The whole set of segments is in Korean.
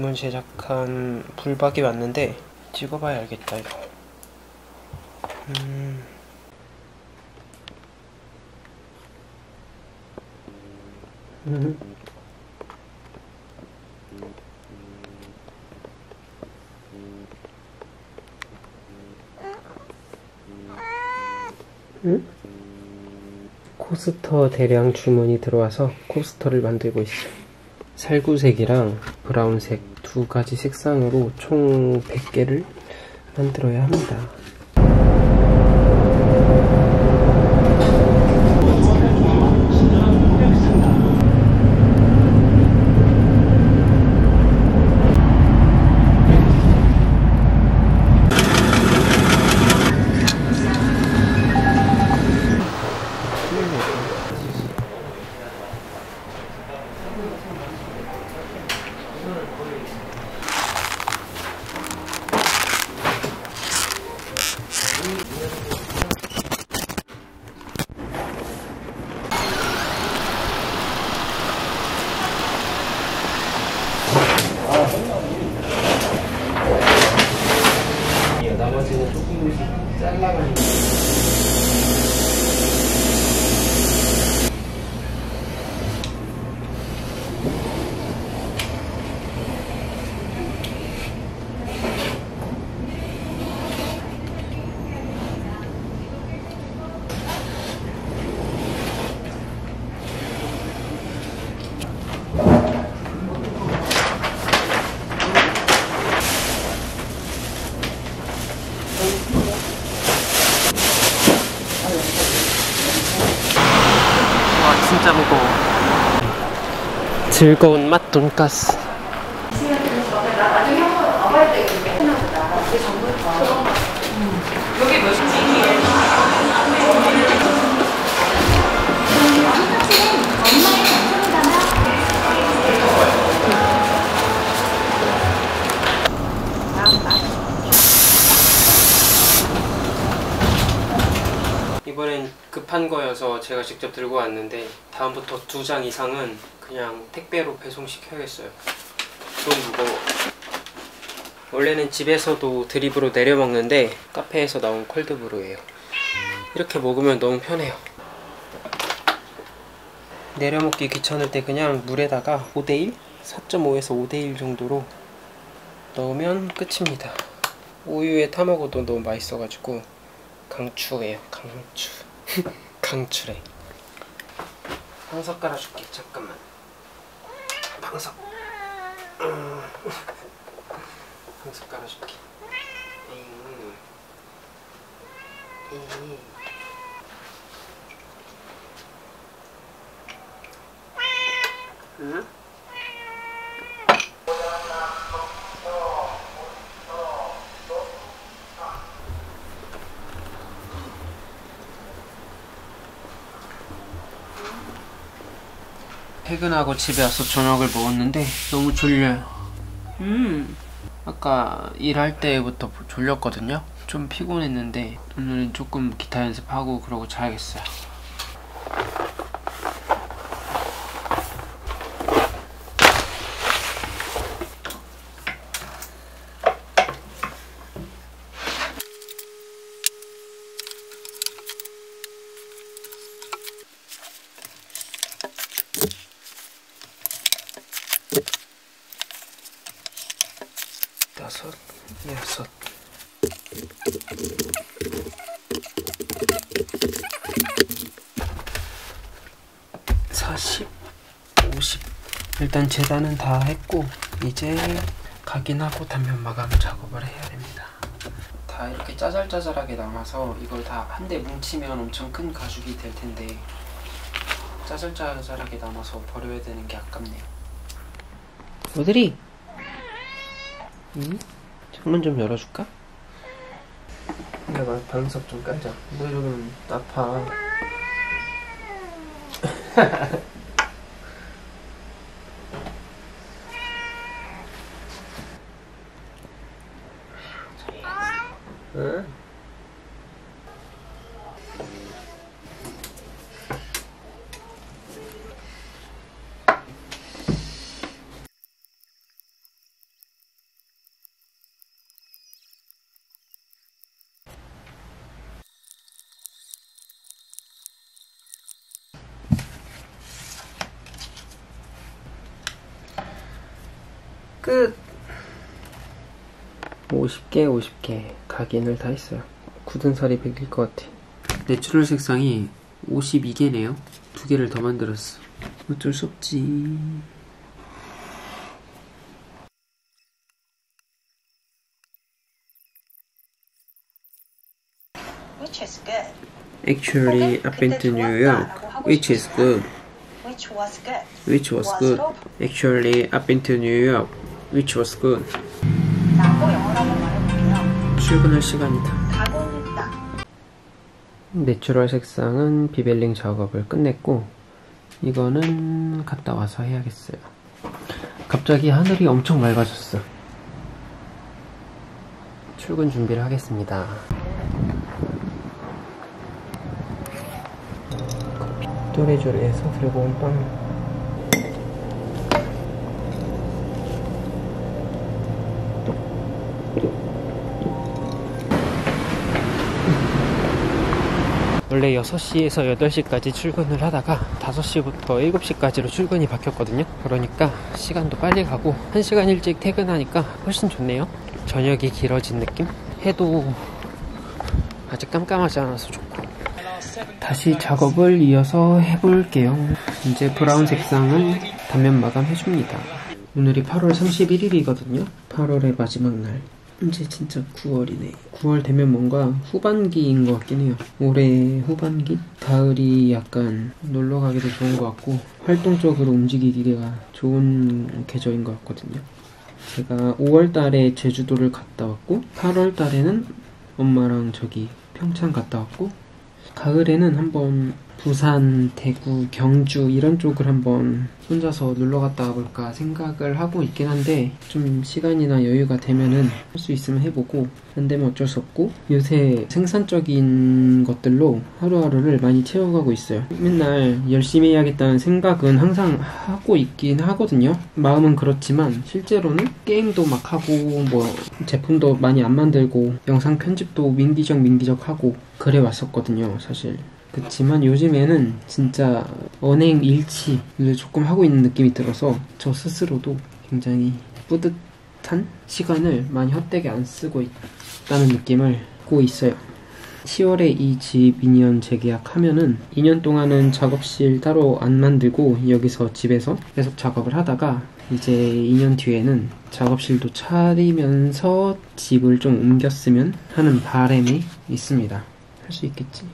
주문 제작한 불박이 왔는데 찍어봐야 알겠다 이거 음... 음. 응? 코스터 대량 주문이 들어와서 코스터를 만들고 있어요. 살구색이랑 브라운색 두 가지 색상으로 총 100개를 만들어야 합니다. 나머 진짜 무거워. 즐거운 맛 돈가스 이번엔 급한 거여서 제가 직접 들고 왔는데 다음부터 두 장 이상은 그냥 택배로 배송시켜야겠어요. 너무 무거워. 원래는 집에서도 드립으로 내려 먹는데 카페에서 나온 콜드브루예요. 이렇게 먹으면 너무 편해요. 내려 먹기 귀찮을 때 그냥 물에다가 5대1? 4.5에서 5대1 정도로 넣으면 끝입니다. 우유에 타 먹어도 너무 맛있어가지고 강추예요 강추 강추래 방석 깔아줄게 잠깐만 방석 음. 방석 깔아줄게. 응? 퇴근하고 집에 와서 저녁을 먹었는데 너무 졸려요. 음. 아까 일할 때부터 졸렸거든요. 좀 피곤했는데 오늘은 조금 기타 연습하고 그러고 자야겠어요. 다섯, 여섯. 사십, 오십. 일단 재단은 다 했고 이제 각인하고 단면 마감 작업을 해야 됩니다. 다 이렇게 짜잘짜잘하게 남아서 이걸 다 한 대 뭉치면 엄청 큰 가죽이 될 텐데 짜잘짜잘하게 남아서 버려야 되는 게 아깝네요. 오드리. 응? 창문 좀 열어줄까? 내가 방석 좀 깔자. 뭐 이러면 아파. 네. 끝. 50개 50개. 각인을 다 했어요 굳은 살이 베길 것 같아 natural 색상이 52개네요 두 개를 더 만들었어 어쩔 수 없지 Which is good. Actually, I've been to New York, which is good. Which was good. Which was good. Actually, I've been to New York, which was good. 라고 영어로. 출근할 시간이다. 있다. natural 색상은 beveling 작업을 끝냈고 이거는 갔다 와서 해야겠어요. 갑자기 하늘이 엄청 맑아졌어. 출근 준비를 하겠습니다. 또래조리해서 들고 온 빵. 원래 6시에서 8시까지 출근을 하다가 5시부터 7시까지로 출근이 바뀌었거든요. 그러니까 시간도 빨리 가고 1시간 일찍 퇴근하니까 훨씬 좋네요. 저녁이 길어진 느낌? 해도 아직 깜깜하지 않아서 좋고. 다시 작업을 이어서 해볼게요. 이제 브라운 색상은 단면 마감해줍니다. 오늘이 8월 31일이거든요. 8월의 마지막 날. 이제 진짜 9월이네. 9월 되면 뭔가 후반기인 것 같긴 해요. 올해 후반기? 가을이 약간 놀러 가기도 좋은 것 같고, 활동적으로 움직이기가 좋은 계절인 것 같거든요. 제가 5월 달에 제주도를 갔다 왔고, 8월 달에는 엄마랑 저기 평창 갔다 왔고, 가을에는 한번 부산, 대구, 경주 이런 쪽을 한번 혼자서 놀러 갔다 와볼까 생각을 하고 있긴 한데 좀 시간이나 여유가 되면은 할 수 있으면 해보고 안 되면 어쩔 수 없고 요새 생산적인 것들로 하루하루를 많이 채워가고 있어요. 맨날 열심히 해야겠다는 생각은 항상 하고 있긴 하거든요. 마음은 그렇지만 실제로는 게임도 막 하고 뭐 제품도 많이 안 만들고 영상 편집도 민기적 민기적 하고 그래 왔었거든요. 사실 그렇지만 요즘에는 진짜 언행 일치를 조금 하고 있는 느낌이 들어서 저 스스로도 굉장히 뿌듯한 시간을 많이 헛되게 안 쓰고 있다는 느낌을 갖고 있어요. 10월에 이 집 2년 재계약하면은 2년 동안은 작업실 따로 안 만들고 여기서 집에서 계속 작업을 하다가 이제 2년 뒤에는 작업실도 차리면서 집을 좀 옮겼으면 하는 바람이 있습니다. 할 수 있겠지.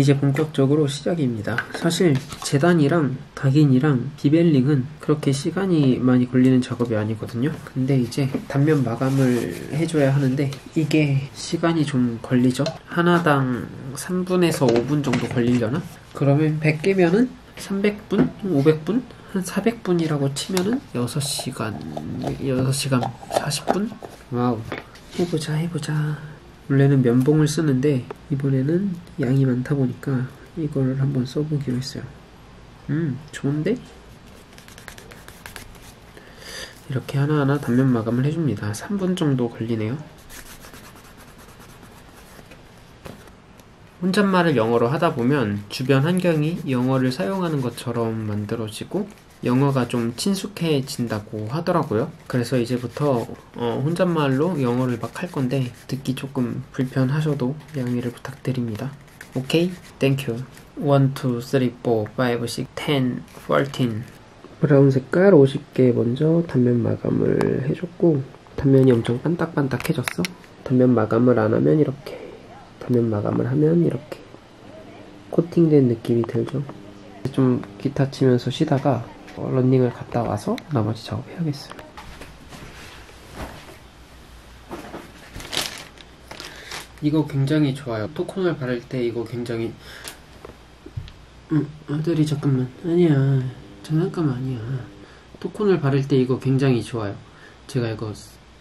이제 본격적으로 시작입니다. 사실 재단이랑 각인이랑 비벨링은 그렇게 시간이 많이 걸리는 작업이 아니거든요. 근데 이제 단면 마감을 해줘야 하는데 이게 시간이 좀 걸리죠. 하나당 3분에서 5분 정도 걸리려나? 그러면 100개면은 300분? 500분? 한 400분이라고 치면은 6시간, 6시간 40분? 와우. 해보자, 해보자. 원래는 면봉을 쓰는데 이번에는 양이 많다 보니까 이거를 한번 써보기로 했어요. 음, 좋은데? 이렇게 하나하나 단면 마감을 해줍니다. 3분 정도 걸리네요. 혼잣말을 영어로 하다 보면 주변 환경이 영어를 사용하는 것처럼 만들어지고 영어가 좀 친숙해진다고 하더라고요. 그래서 이제부터 어, 혼잣말로 영어를 막 할 건데 듣기 조금 불편하셔도 양해를 부탁드립니다. Okay? Thank you. 1, 2, 3, 4, 5, 6, 10, 14 브라운 색깔 50개 먼저 단면 마감을 해줬고 단면이 엄청 반딱반딱해졌어. 단면 마감을 안 하면 이렇게 단면 마감을 하면 이렇게 코팅된 느낌이 들죠. 좀 기타 치면서 쉬다가 어, 런닝을 갔다 와서 나머지 작업해야겠어요. 이거 굉장히 좋아요. 토콘을 바를 때 이거 굉장히 음, 아들이 잠깐만 아니야 장난감 아니야 토콘을 바를 때 이거 굉장히 좋아요. 제가 이거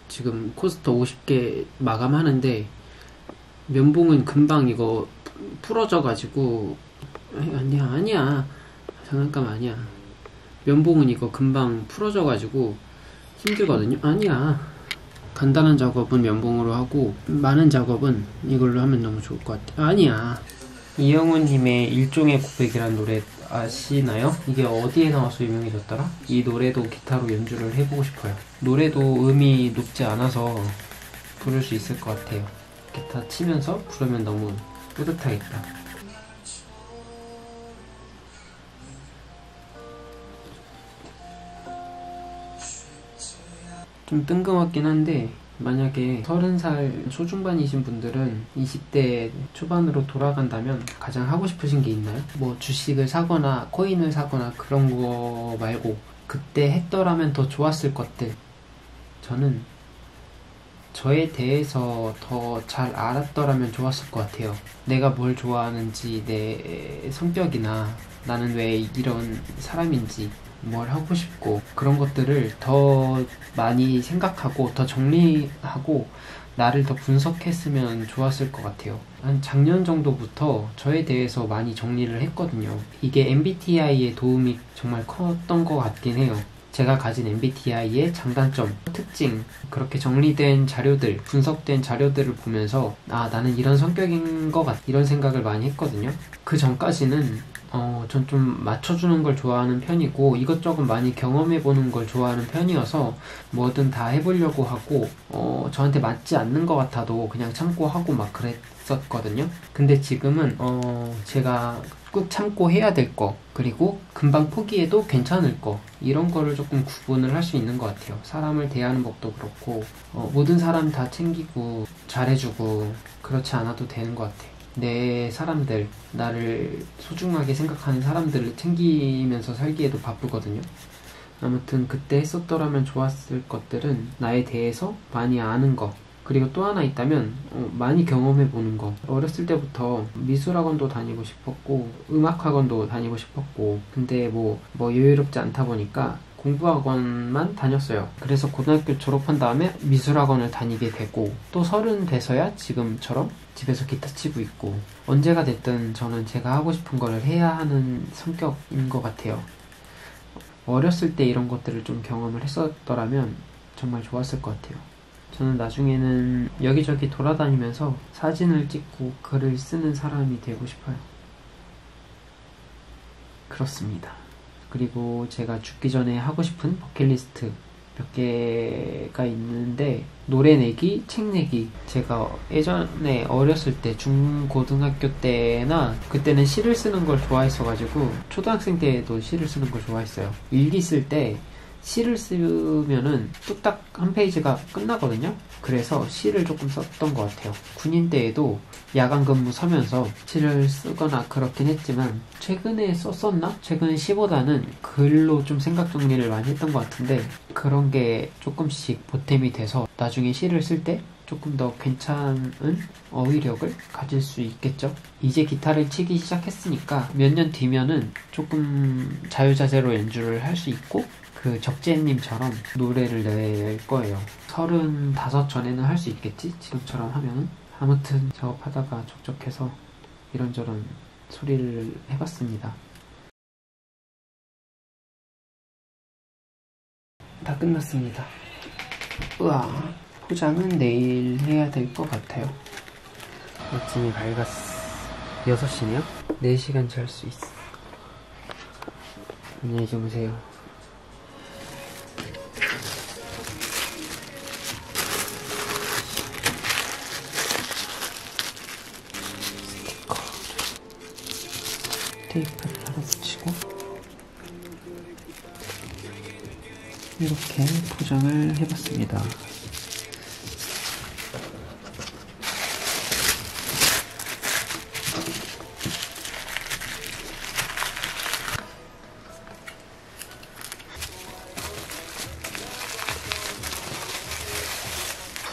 지금 코스터 50개 마감하는데 면봉은 금방 이거 풀어져 가지고 아니야 아니야 장난감 아니야 면봉은 이거 금방 풀어져가지고 힘들거든요. 아니야. 간단한 작업은 면봉으로 하고 많은 작업은 이걸로 하면 너무 좋을 것 같아. 아니야. 이영우님의 일종의 고백이란 노래 아시나요? 이게 어디에 나와서 유명해졌더라? 이 노래도 기타로 연주를 해보고 싶어요. 노래도 음이 높지 않아서 부를 수 있을 것 같아요. 기타 치면서 부르면 너무 뿌듯하겠다. 좀 뜬금없긴 한데 만약에 30살 초중반이신 분들은 20대 초반으로 돌아간다면 가장 하고 싶으신 게 있나요? 뭐 주식을 사거나 코인을 사거나 그런 거 말고 그때 했더라면 더 좋았을 것들 저는 저에 대해서 더 잘 알았더라면 좋았을 것 같아요. 내가 뭘 좋아하는지, 내 성격이나 나는 왜 이런 사람인지, 뭘 하고 싶고, 그런 것들을 더 많이 생각하고, 더 정리하고, 나를 더 분석했으면 좋았을 것 같아요. 한 작년 정도부터 저에 대해서 많이 정리를 했거든요. 이게 MBTI의 도움이 정말 컸던 것 같긴 해요. 제가 가진 MBTI의 장단점, 특징, 그렇게 정리된 자료들, 분석된 자료들을 보면서, 아, 나는 이런 성격인 것 같, 이런 생각을 많이 했거든요. 그 전까지는, 어, 전 좀 맞춰주는 걸 좋아하는 편이고, 이것저것 많이 경험해보는 걸 좋아하는 편이어서, 뭐든 다 해보려고 하고, 어, 저한테 맞지 않는 것 같아도 그냥 참고 하고 막 그랬었거든요. 근데 지금은, 어, 제가 꾹 참고 해야 될 거, 그리고 금방 포기해도 괜찮을 거, 이런 거를 조금 구분을 할 수 있는 것 같아요. 사람을 대하는 법도 그렇고, 어, 모든 사람 다 챙기고, 잘해주고, 그렇지 않아도 되는 것 같아요. 내 사람들, 나를 소중하게 생각하는 사람들을 챙기면서 살기에도 바쁘거든요. 아무튼 그때 했었더라면 좋았을 것들은 나에 대해서 많이 아는 거, 그리고 또 하나 있다면 어, 많이 경험해 보는 거 어렸을 때부터 미술학원도 다니고 싶었고 음악학원도 다니고 싶었고 근데 뭐, 뭐 여유롭지 않다 보니까 공부학원만 다녔어요 그래서 고등학교 졸업한 다음에 미술학원을 다니게 되고 또 서른 돼서야 지금처럼 집에서 기타 치고 있고 언제가 됐든 저는 제가 하고 싶은 거를 해야 하는 성격인 것 같아요 어렸을 때 이런 것들을 좀 경험을 했었더라면 정말 좋았을 것 같아요 저는 나중에는 여기저기 돌아다니면서 사진을 찍고 글을 쓰는 사람이 되고 싶어요. 그렇습니다. 그리고 제가 죽기 전에 하고 싶은 버킷리스트 몇 개가 있는데 노래 내기, 책 내기 제가 예전에 어렸을 때 중고등학교 때나 그때는 시를 쓰는 걸 좋아했어가지고 초등학생 때도 시를 쓰는 걸 좋아했어요. 일기 쓸때 시를 쓰면은 뚝딱 한 페이지가 끝나거든요. 그래서 시를 조금 썼던 것 같아요. 군인 때에도 야간 근무 서면서 시를 쓰거나 그렇긴 했지만 최근에 썼었나? 최근 시보다는 글로 좀 생각 정리를 많이 했던 것 같은데 그런 게 조금씩 보탬이 돼서 나중에 시를 쓸 때 조금 더 괜찮은 어휘력을 가질 수 있겠죠. 이제 기타를 치기 시작했으니까 몇 년 뒤면은 조금 자유자재로 연주를 할 수 있고 그 적재님처럼 노래를 낼 거예요. 서른다섯 전에는 할 수 있겠지? 지금처럼 하면은. 아무튼 작업하다가 적적해서 이런저런 소리를 해봤습니다. 다 끝났습니다. 우와, 포장은 내일 해야 될 것 같아요. 아침이 밝았어. 6시네요? 4시간 잘 수 있어. 안녕히 주무세요. 테이프를 하나 붙이고 이렇게 포장을 해봤습니다.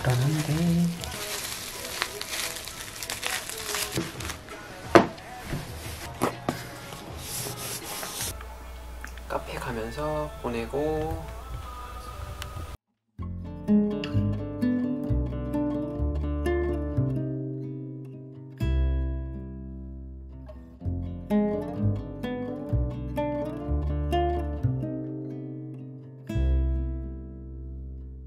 불안한데 가면서 보내고